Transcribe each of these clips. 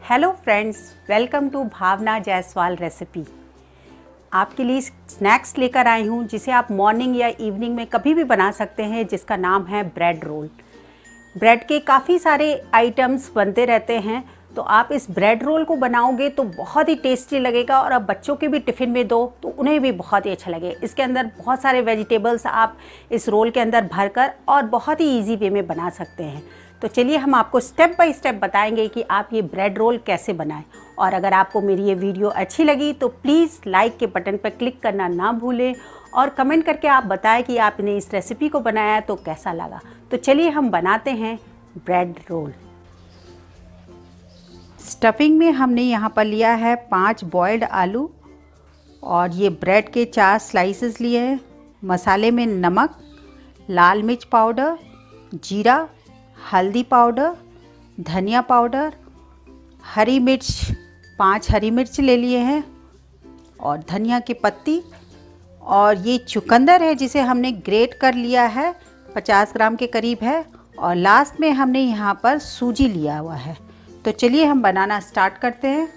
Hello friends welcome to Bhavna Jaiswal recipe आपके लिए snacks लेकर आई हूँ, जिसे आप मॉर्निंग या इवनिंग में कभी भी बना सकते हैं, जिसका नाम है ब्रेड रोल ब्रेड के काफ़ी सारे आइटम्स बनते रहते हैं तो आप इस ब्रेड रोल को बनाओगे तो बहुत ही टेस्टी लगेगा और आप बच्चों के भी टिफ़िन में दो तो उन्हें भी बहुत ही अच्छा लगेगा इसके अंदर बहुत सारे वेजिटेबल्स आप इस रोल के अंदर भरकर और बहुत ही इजी वे में बना सकते हैं। तो चलिए हम आपको स्टेप बाय स्टेप बताएँगे कि आप ये ब्रेड रोल कैसे बनाएँ। और अगर आपको मेरी ये वीडियो अच्छी लगी तो प्लीज़ लाइक के बटन पर क्लिक करना ना भूलें और कमेंट करके आप बताएँ कि आपने इस रेसिपी को बनाया तो कैसा लगा। तो चलिए हम बनाते हैं ब्रेड रोल स्टफिंग में हमने यहाँ पर लिया है पाँच बॉयल्ड आलू और ये ब्रेड के चार स्लाइसेस लिए हैं। मसाले में नमक, लाल मिर्च पाउडर जीरा हल्दी पाउडर, धनिया पाउडर, हरी मिर्च, पाँच हरी मिर्च ले लिए हैं और धनिया की पत्ती और ये चुकंदर है जिसे हमने ग्रेट कर लिया है 50 ग्राम के करीब है और लास्ट में हमने यहाँ पर सूजी लिया हुआ है। तो चलिए हम बनाना स्टार्ट करते हैं।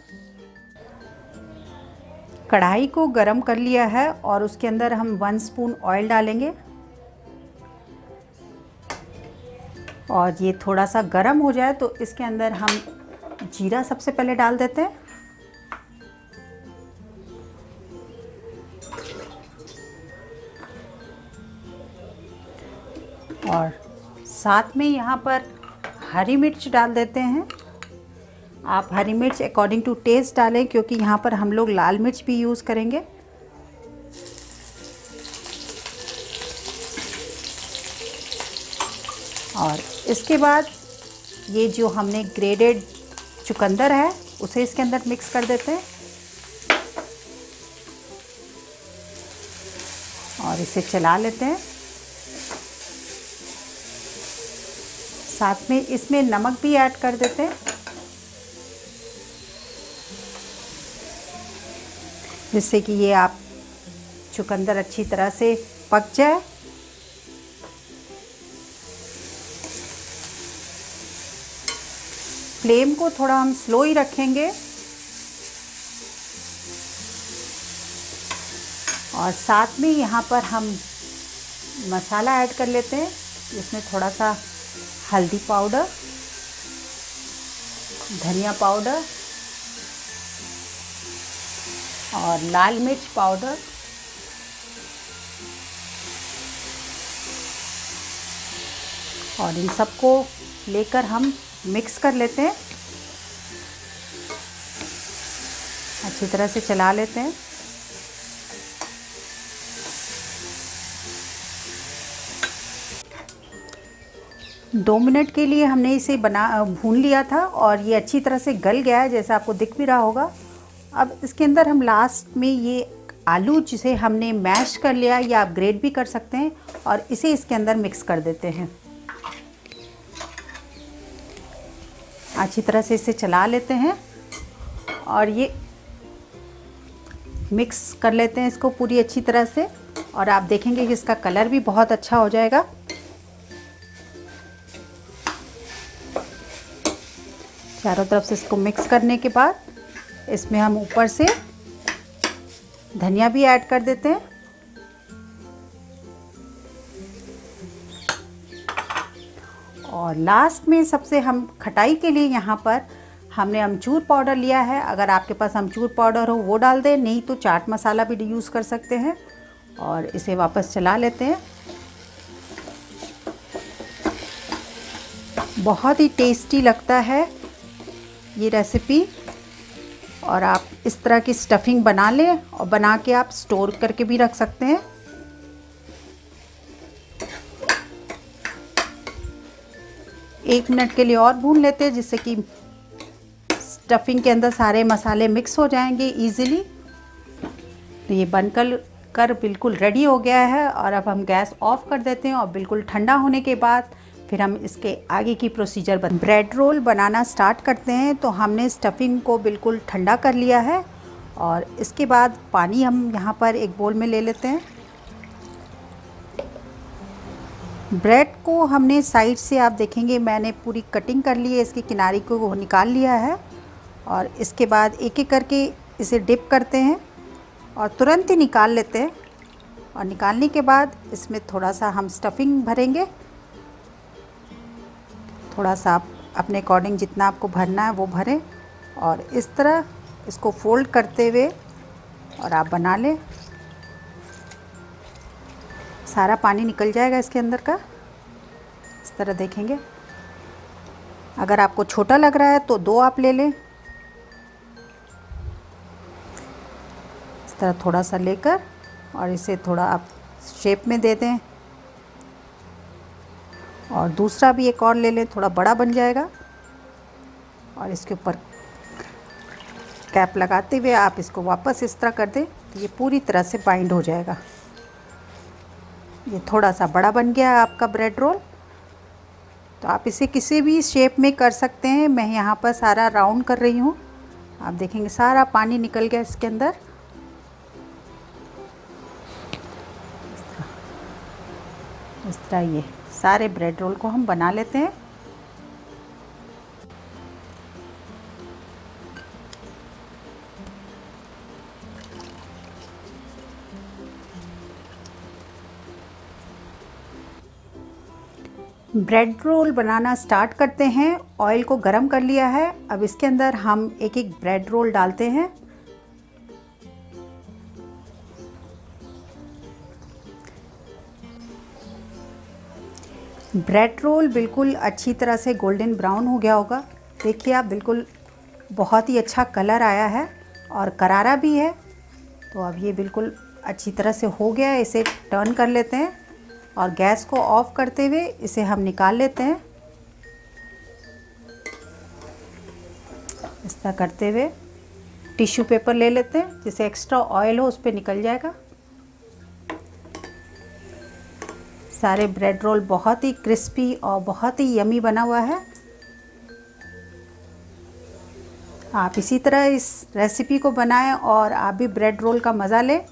कढ़ाई को गरम कर लिया है और उसके अंदर हम वन स्पून ऑयल डालेंगे। और ये थोड़ा सा गर्म हो जाए तो इसके अंदर हम जीरा सबसे पहले डाल देते हैं। और साथ में यहाँ पर हरी मिर्च डाल देते हैं। आप हरी मिर्च अकॉर्डिंग टू टेस्ट डालें, क्योंकि यहाँ पर हम लोग लाल मिर्च भी यूज़ करेंगे। और इसके बाद ये जो हमने ग्रेडेड चुकंदर है, उसे इसके अंदर मिक्स कर देते हैं। और इसे चला लेते हैं। साथ में इसमें नमक भी ऐड कर देते हैं। जिससे कि ये आप चुकंदर अच्छी तरह से पक जाए। फ्लेम को थोड़ा हम स्लो ही रखेंगे। और साथ में यहाँ पर हम मसाला ऐड कर लेते हैं। जिसमें थोड़ा सा हल्दी पाउडर, धनिया पाउडर और लाल मिर्च पाउडर। और इन सबको लेकर हम मिक्स कर लेते हैं। अच्छी तरह से चला लेते हैं। दो मिनट के लिए हमने इसे बना, भून लिया था और ये अच्छी तरह से गल गया है, जैसा आपको दिख भी रहा होगा। अब इसके अंदर हम लास्ट में ये आलू जिसे हमने मैश कर लिया, या आप ग्रेट भी कर सकते हैं और इसे इसके अंदर मिक्स कर देते हैं। अच्छी तरह से इसे चला लेते हैं और ये मिक्स कर लेते हैं इसको पूरी अच्छी तरह से और आप देखेंगे कि इसका कलर भी बहुत अच्छा हो जाएगा। चारों तरफ़ से इसको मिक्स करने के बाद इसमें हम ऊपर से धनिया भी ऐड कर देते हैं। और लास्ट में सबसे हम खटाई के लिए यहाँ पर हमने अमचूर पाउडर लिया है। अगर आपके पास अमचूर पाउडर हो, वो डाल दें, नहीं तो चाट मसाला भी यूज़ कर सकते हैं। और इसे वापस चला लेते हैं। बहुत ही टेस्टी लगता है ये रेसिपी और आप इस तरह की स्टफिंग बना लें और बना के आप स्टोर करके भी रख सकते हैं। एक मिनट के लिए और भून लेते हैं, जिससे कि स्टफिंग के अंदर सारे मसाले मिक्स हो जाएँगे इजीली तो ये बनकर, कर बिल्कुल रेडी हो गया है और अब हम गैस ऑफ़ कर देते हैं और बिल्कुल ठंडा होने के बाद फिर हम इसके आगे की प्रोसीजर बन ब्रेड रोल बनाना स्टार्ट करते हैं। तो हमने स्टफिंग को बिल्कुल ठंडा कर लिया है और इसके बाद पानी हम यहाँ पर एक बोल में ले लेते हैं। ब्रेड को हमने साइड से आप देखेंगे, मैंने पूरी कटिंग कर ली है, इसकी किनारी को निकाल लिया है और इसके बाद एक एक करके इसे डिप करते हैं और तुरंत ही निकाल लेते हैं और निकालने के बाद इसमें थोड़ा सा हम स्टफिंग भरेंगे। थोड़ा सा आप अपने अकॉर्डिंग जितना आपको भरना है वो भरें और इस तरह इसको फोल्ड करते हुए और आप बना लें। सारा पानी निकल जाएगा इसके अंदर का। इस तरह देखेंगे। अगर आपको छोटा लग रहा है तो दो आप ले लें। इस तरह थोड़ा सा लेकर और इसे थोड़ा आप शेप में दे दें। और दूसरा भी एक और ले लें, थोड़ा बड़ा बन जाएगा। और इसके ऊपर कैप लगाते हुए आप इसको वापस इस तरह कर दें तो ये पूरी तरह से बाइंड हो जाएगा। ये थोड़ा सा बड़ा बन गया आपका ब्रेड रोल तो आप इसे किसी भी शेप में कर सकते हैं। मैं यहाँ पर सारा राउंड कर रही हूँ। आप देखेंगे सारा पानी निकल गया इसके अंदर। इस तरह ये सारे ब्रेड रोल को हम बना लेते हैं। ब्रेड रोल बनाना स्टार्ट करते हैं, ऑयल को गरम कर लिया है। अब इसके अंदर हम एक एक ब्रेड रोल डालते हैं। ब्रेड रोल बिल्कुल अच्छी तरह से गोल्डन ब्राउन हो गया होगा। देखिए आप, बिल्कुल बहुत ही अच्छा कलर आया है और करारा भी है। तो अब ये बिल्कुल अच्छी तरह से हो गया है, इसे टर्न कर लेते हैं। और गैस को ऑफ़ करते हुए इसे हम निकाल लेते हैं। इस तरह करते हुए टिश्यू पेपर ले लेते हैं, जिसे एक्स्ट्रा ऑयल हो, उस पर निकल जाएगा। सारे ब्रेड रोल बहुत ही क्रिस्पी और बहुत ही यमी बना हुआ है। आप इसी तरह इस रेसिपी को बनाएँ और आप भी ब्रेड रोल का मज़ा लें।